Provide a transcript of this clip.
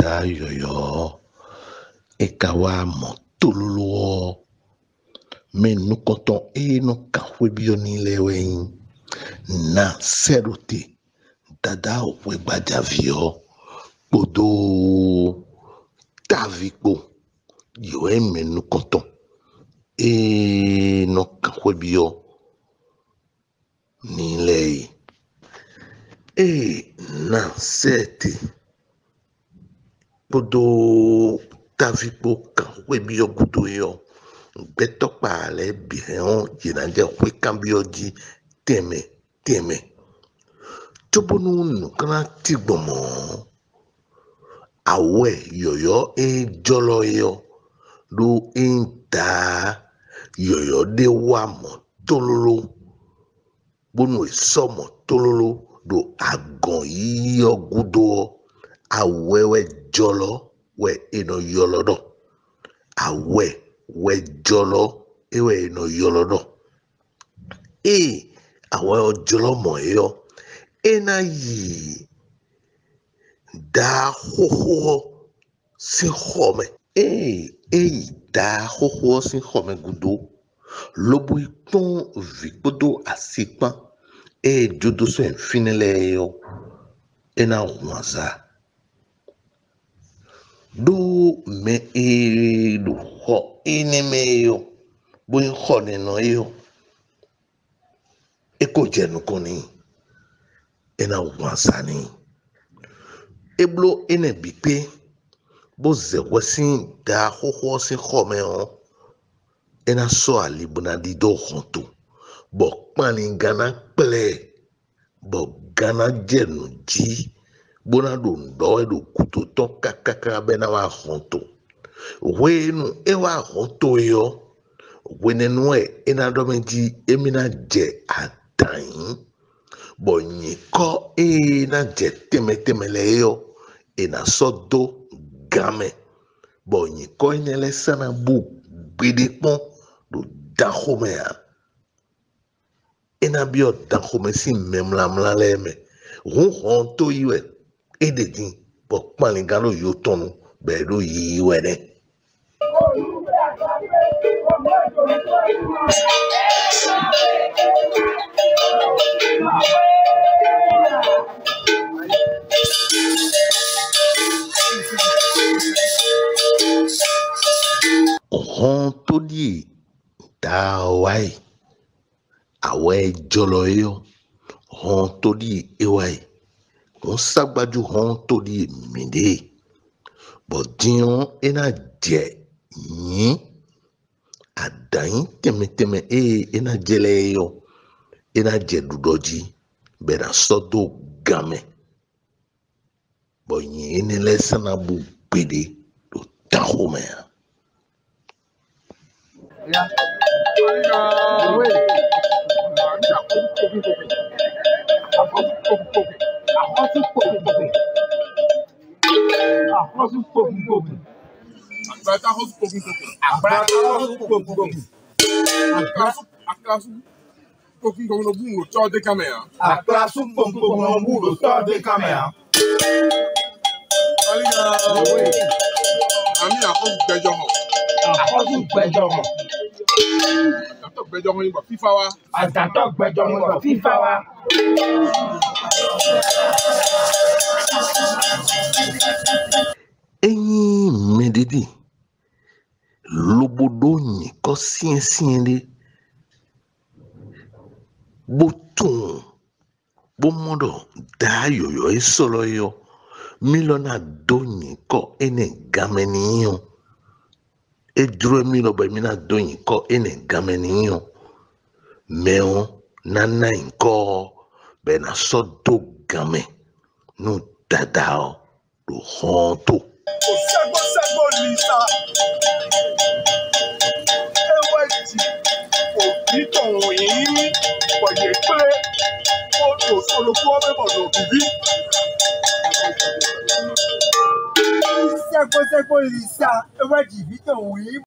ita yoyo ekawa motololowo menukɔtɔ e no kaƒe biɔni le wɛnyi na seɖote dada wɔ gbadzaviɔ kpodo tavikpo yiwo eme nukɔtɔ e no kaƒe biɔ ni lei e na sete kpodo tavikpo kan woebiyɔ gudo yɔ e gbɛtɔkpa le bihɛwo e dzinadze hoe kan biyɔ dzi tɛmɛ tɛmɛ tsobonu nu kana ti gbɔmɔ awɔɛ yɔyɔ eye dzɔlɔ yɔ do eye taa yɔyɔ ɖe wa mɔ tololo bonu esɔmɔ tololo do agɔ yiyɔ gudo awɔɛwɛ jɔlɔ wɛ enɔ yɔlɔ nɔ awɛ wɛ jɔlɔ ewɛ enɔ yɔlɔ nɔ ee awɔ yɔ jɔlɔ mɔ yɔ ena yi daa xoxo si xɔme ee eyi daa xoxo si xɔme gudo lobo ikpɔn vikpodo asi kpã eye dzodoso efinilɛ yɔ ena wɔza do me edo hɔ enime yio boye xɔ ninu yio eko dzenuku ni ena wansa ni eblo ene bikpe bo ze wesi da xoxo si xɔme o ena sɔ alibunadi do xɔto bɔ kpani gana kple bɔ gana dzenu dzi gbóná ɖo ŋdɔ eɖo kutotɔ kakaka bena woaxɔ to hoe nu ewa xɔ to yɔ hoe nenua ena ɖɔme dzi emina dze adanyi bɔ nyikɔ eye na dze e e temeteme le yɔ ena sɔ do game bɔ nyikɔ enye lɛ sana bu gbeɖe kpɔn ɖo daxɔmea ena bi yɔ daxɔme si memlamla le eme hu xɔ to yi wɛ ededin bɔ kpalinga lo yio tɔnu bɛɛ lo yi wɛrɛ. ọ̀hún tó di ìta wáyé àwọ̀ ẹjọ́ lọ yọ ọ̀hún tó di ìwáyé o nsagbadzu hɔn to ɖi mi de bɔdiwo ena dze nyi aɖanyi tɛmɛtɛmɛ eye ena dze le yɔ ena dze ɖuɖɔ dzi bena sɔdo game bɔ nyi ene lɛ sana bu gbede do ta Yeah àwọn tún pòkùnpòkùn àwọn tún pòkùnpòkùn. àgbàrá táwọn tún pòkùnpòkùn. àgbàrá táwọn tún pòkùnpòkùn. àgbàrá tún pòkùnpòkùn ló búrò tó ọdẹ kàmẹ́yà. àgbàrá tún pòkùnpòkùn ló búrò tó ọdẹ kàmẹ́yà. àmì àkọ́kù gbẹjọ hàn. àkọ́kù gbẹjọ hàn. Àtàtọ̀ gbẹjọ wọn yìnbọn fífa wa. Àtàtọ̀ gbẹjọ wọn yìnbọn fífa wa. Ẹ̀yin mẹ́dídì lóbodò nìkan síẹ̀síẹ̀ lé bó tún bó mọ́dọ̀ dá yòyò yìí sọ̀rọ̀ yọ mílíọ̀nù àdó nìkan ẹnì gàmẹ́nìyàn edro mílíọ̀nù bẹ̀mí náà dó nìkan ẹnì gàmẹ́nìyàn mẹ́wọ́n nánà nǹkan bena sɔdo game nu dada ɖo xɔn e to. kò sẹ́gbọ́sẹ́gbọ́ ní ta ewé jì kò ní tọ̀hún yìí wọ̀nyẹ̀ pé kó lò sólókú ọ̀bẹ̀bọ̀ lò bíbí. kò ní ta ewé jì bí tọ̀hún yìí.